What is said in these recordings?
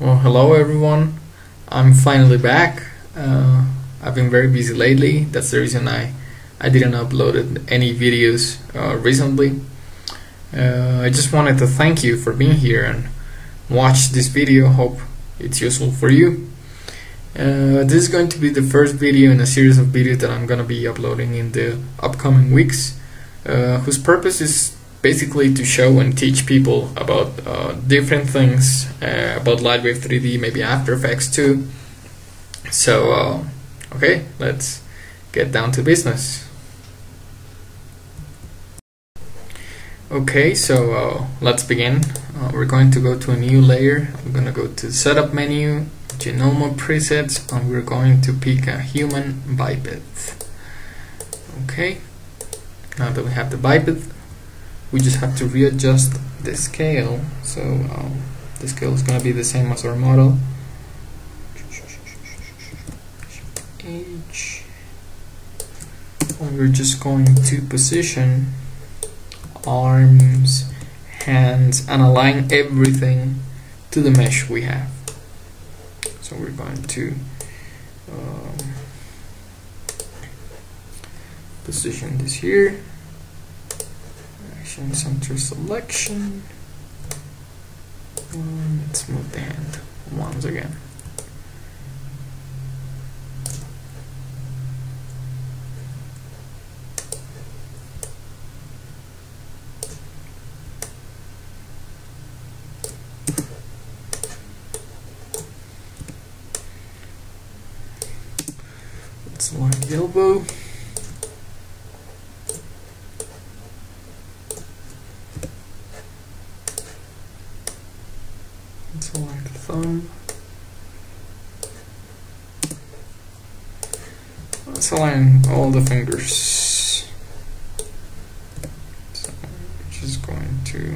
Well, hello everyone. I'm finally back. Uh, I've been very busy lately. That's the reason I I didn't upload any videos uh, recently. Uh, I just wanted to thank you for being here and watch this video. Hope it's useful for you. Uh, this is going to be the first video in a series of videos that I'm gonna be uploading in the upcoming weeks, uh, whose purpose is basically to show and teach people about uh, different things uh, about Lightwave 3D, maybe After Effects too. So, uh, okay, let's get down to business. Okay, so uh, let's begin. Uh, we're going to go to a new layer. We're going to go to Setup menu, Genoma presets, and we're going to pick a human biped. Okay, now that we have the biped, we just have to readjust the scale. So um, the scale is going to be the same as our model. H. We're just going to position arms hands and align everything to the mesh we have. So we're going to um, position this here Action center selection. Let's move the hand once again. Let's line the elbow. select the thumb. Let's align all the fingers. So I'm just going to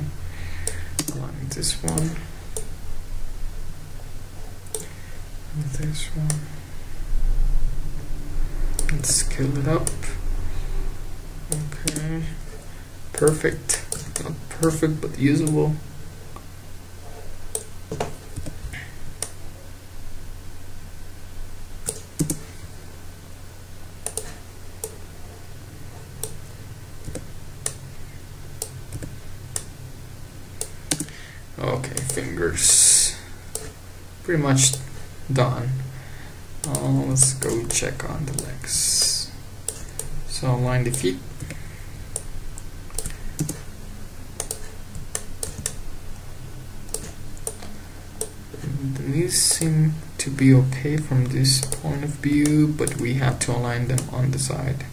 align this one with this one. Let's scale it up. Okay. Perfect. Not perfect, but usable. Okay, fingers. Pretty much done. Uh, let's go check on the legs. So align the feet. The knees seem to be okay from this point of view, but we have to align them on the side.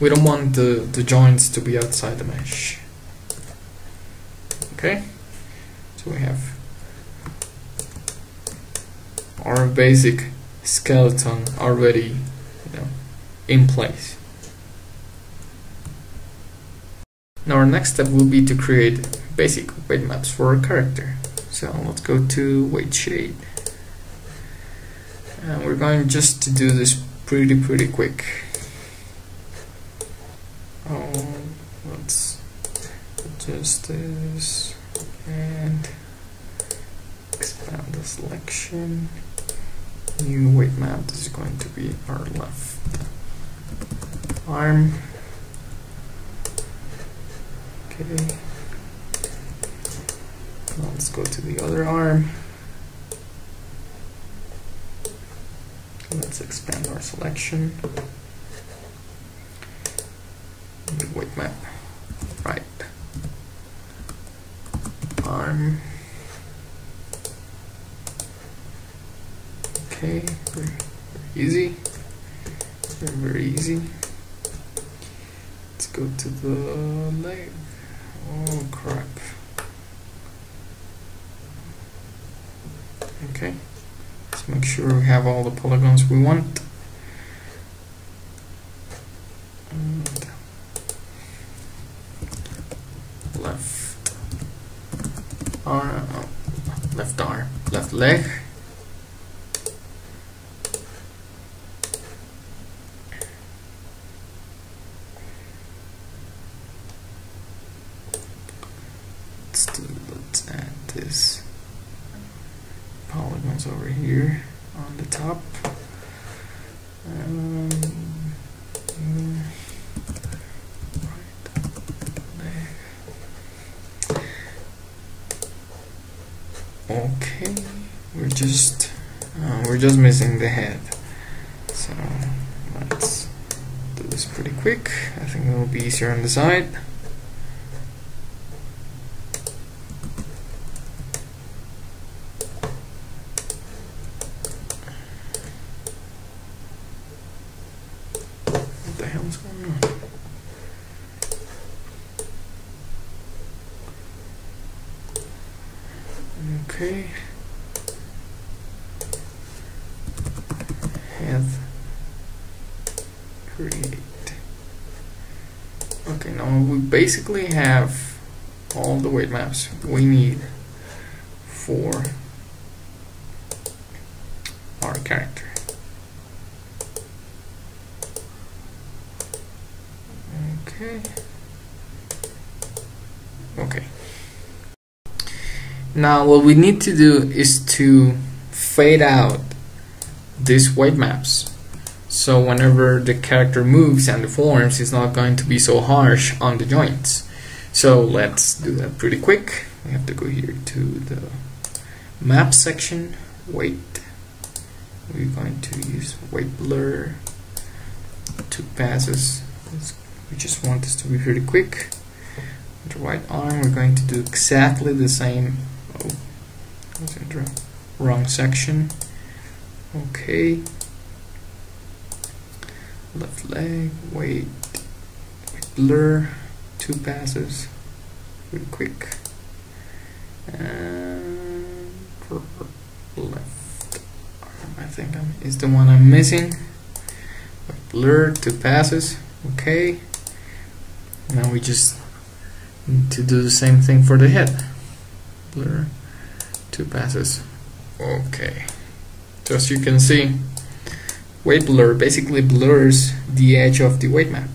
We don't want the, the joints to be outside the mesh. Okay? So we have our basic skeleton already you know, in place. Now our next step will be to create basic weight maps for a character. So let's go to weight shade. And uh, we're going just to do this pretty pretty quick. Oh, let's adjust this and expand the selection. New weight map. This is going to be our left arm. Okay. Now let's go to the other arm. Let's expand our selection. New weight map. Right arm. Okay, easy. Very, very easy. Let's go to the leg. Oh crap. Okay, let's make sure we have all the polygons we want. And left arm, left arm, left leg. Let's do, let's add this bones over here on the top. Um, okay we're just uh, we're just missing the head. So let's do this pretty quick. I think it will be easier on the side. What the hell is going on okay have create. Okay now we basically have all the weight maps we need for our character. Okay. Okay now what we need to do is to fade out these weight maps. So whenever the character moves and deforms it's not going to be so harsh on the joints. So let's do that pretty quick. We have to go here to the map section. Weight we're going to use weight blur. Two passes. We just want this to be pretty quick. The right arm we're going to do exactly the same oh wrong section. Okay. Left leg weight, blur two passes really quick. And left arm I think is the one I'm missing. Blur two passes okay. Now we just need to do the same thing for the head blur two passes. Okay. So as you can see weight blur basically blurs the edge of the weight map.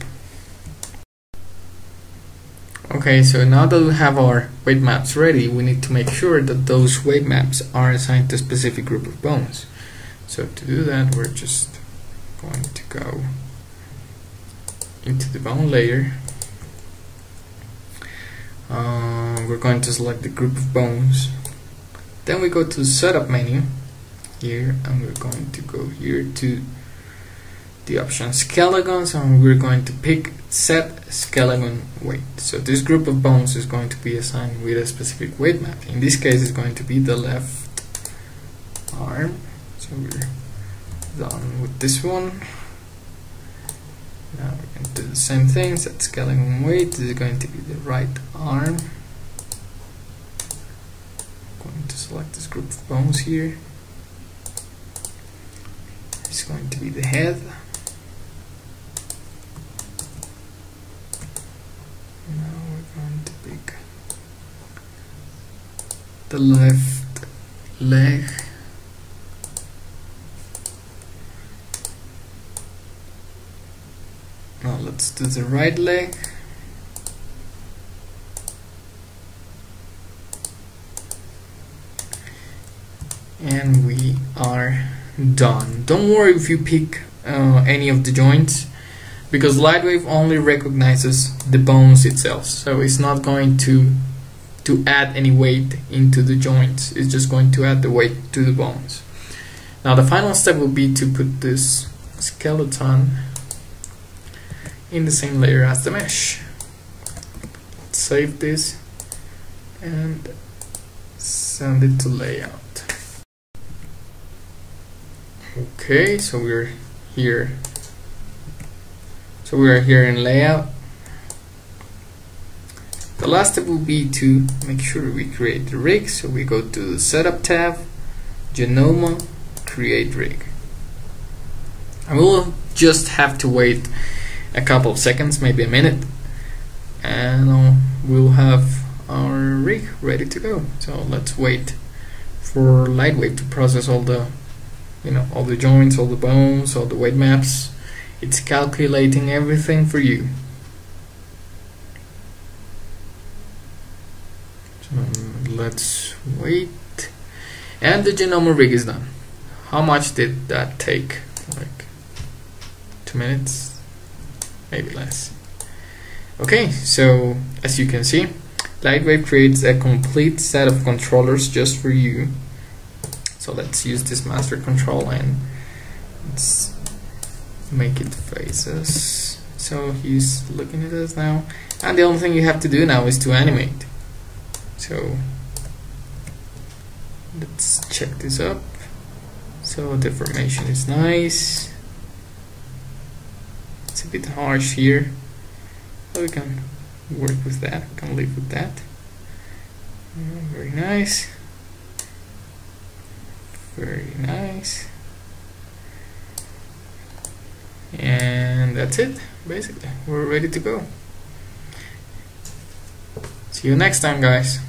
Okay so now that we have our weight maps ready we need to make sure that those weight maps are assigned to a specific group of bones. So to do that we're just going to go into the bone layer um, we're going to select the group of bones. Then we go to the setup menu here and we're going to go here to the option skeletons and we're going to pick set skeleton weight. So this group of bones is going to be assigned with a specific weight map. In this case it's going to be the left arm. So we're done with this one. Now we can do the same thing set skeleton weight. This is going to be the right arm going to select this group of bones here. It's going to be the head. Now we're going to pick the left leg. Now let's do the right leg and we are done. Don't worry if you pick uh, any of the joints because Lightwave only recognizes the bones itself so it's not going to to add any weight into the joints. It's just going to add the weight to the bones. Now the final step will be to put this skeleton in the same layer as the mesh. Save this and send it to layout okay so we're here. So we are here in layout. The last step will be to make sure we create the rig. So we go to the setup tab genoma create rig. And we'll just have to wait a couple of seconds maybe a minute. And uh, we'll have our rig ready to go. So let's wait for Lightwave to process all the you know all the joints all the bones all the weight maps. It's calculating everything for you. So let's wait. And the Genoma rig is done. How much did that take? Like two minutes? Maybe less. Okay so as you can see Lightwave creates a complete set of controllers just for you so let's use this master control and let's make it faces. So he's looking at us now. And the only thing you have to do now is to animate. So let's check this up. So deformation is nice. It's a bit harsh here. But we can work with that. We can live with that. Mm, very nice very nice. And that's it basically. We're ready to go. See you next time guys